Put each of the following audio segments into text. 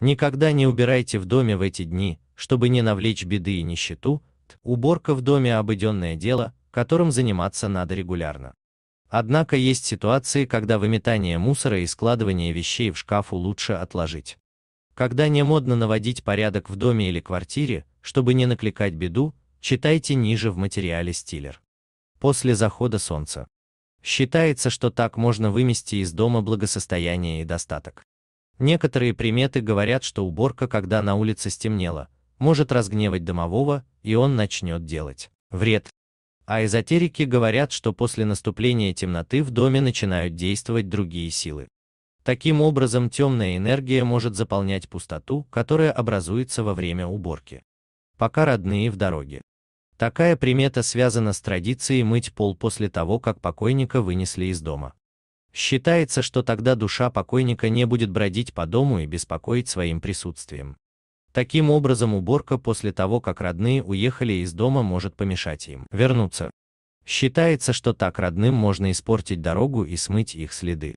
Никогда не убирайте в доме в эти дни, чтобы не навлечь беды и нищету. Уборка в доме обыденное дело, которым заниматься надо регулярно. Однако есть ситуации, когда выметание мусора и складывание вещей в шкафу лучше отложить. Когда не модно наводить порядок в доме или квартире, чтобы не накликать беду, читайте ниже в материале стилер. После захода солнца. Считается, что так можно вымести из дома благосостояние и достаток. Некоторые приметы говорят, что уборка, когда на улице стемнело, может разгневать домового, и он начнет делать вред. А эзотерики говорят, что после наступления темноты в доме начинают действовать другие силы. Таким образом, темная энергия может заполнять пустоту, которая образуется во время уборки. Пока родные в дороге. Такая примета связана с традицией мыть пол после того, как покойника вынесли из дома. Считается, что тогда душа покойника не будет бродить по дому и беспокоить своим присутствием. Таким образом, уборка после того, как родные уехали из дома, может помешать им вернуться. Считается, что так родным можно испортить дорогу и смыть их следы.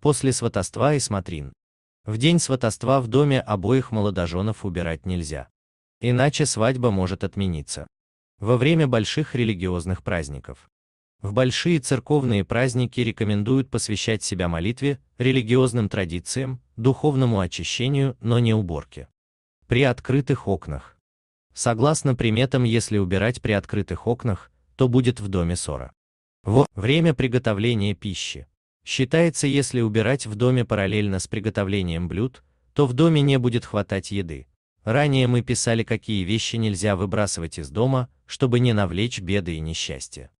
После сватовства и смотрин. В день сватовства в доме обоих молодоженов убирать нельзя. Иначе свадьба может отмениться. Во время больших религиозных праздников. В большие церковные праздники рекомендуют посвящать себя молитве, религиозным традициям, духовному очищению, но не уборке при открытых окнах. Согласно приметам, если убирать при открытых окнах, то будет в доме ссора. Во время приготовления пищи. Считается, если убирать в доме параллельно с приготовлением блюд, то в доме не будет хватать еды. Ранее мы писали, какие вещи нельзя выбрасывать из дома, чтобы не навлечь беды и несчастья.